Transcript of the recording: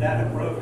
That approach,